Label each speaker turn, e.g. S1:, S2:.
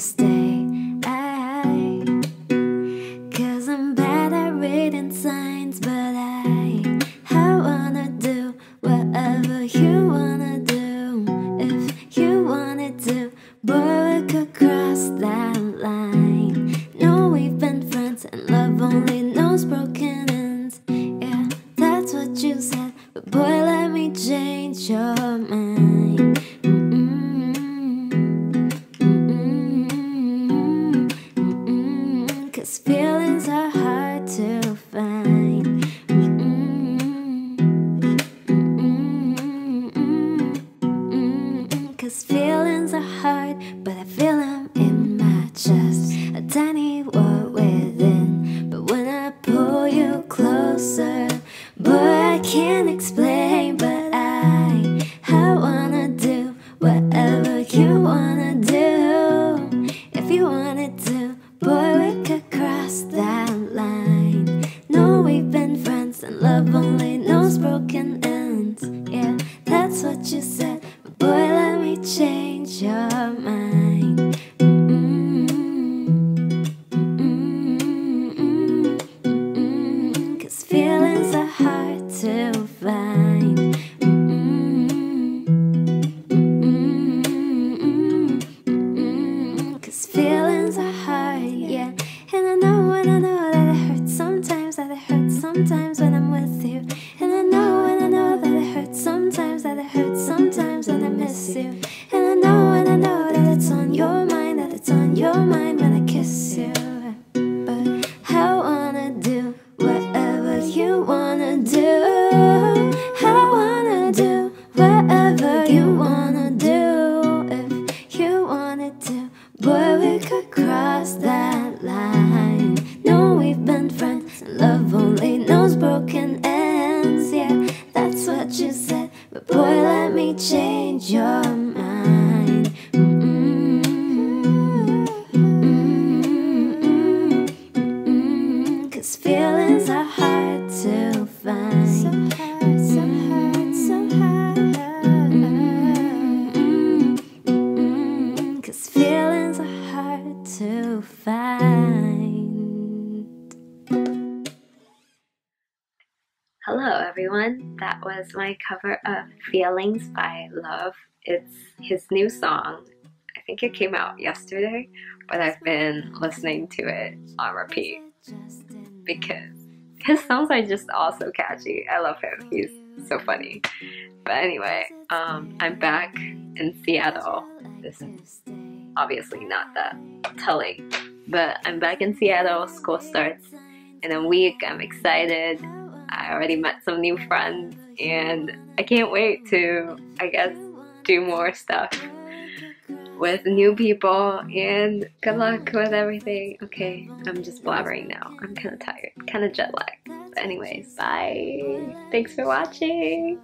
S1: stay. I, Cause I'm bad at reading signs, but I, I wanna do whatever you wanna do. If you wanted to, boy, we could cross that line. No, we've been friends, and love only knows broken ends. Yeah, that's what you said, but boy, let me change your mind. Can't explain. But I, I wanna do whatever you wanna do. If you wanted to, boy, we could cross that line. No, we've been friends, and love only knows broken ends. Yeah, that's what you said. But boy, let me change your mind. Sometimes feelings are hard to find. So hard, so hard, so hard. Cause feelings are hard to find.
S2: Hello, everyone. That was my cover of Feelings by Lauv. It's his new song. I think it came out yesterday, but I've been listening to it on repeat because his songs are just all so catchy. I love him. He's so funny. But anyway, um, I'm back in Seattle. This is obviously not that telling, but I'm back in Seattle. School starts in a week. I'm excited. I already met some new friends and I can't wait to, I guess, do more stuff with new people and good luck mm. with everything. Okay, I'm just blabbering now. I'm kind of tired, kind of jet lagged. But anyways, bye. Thanks for watching.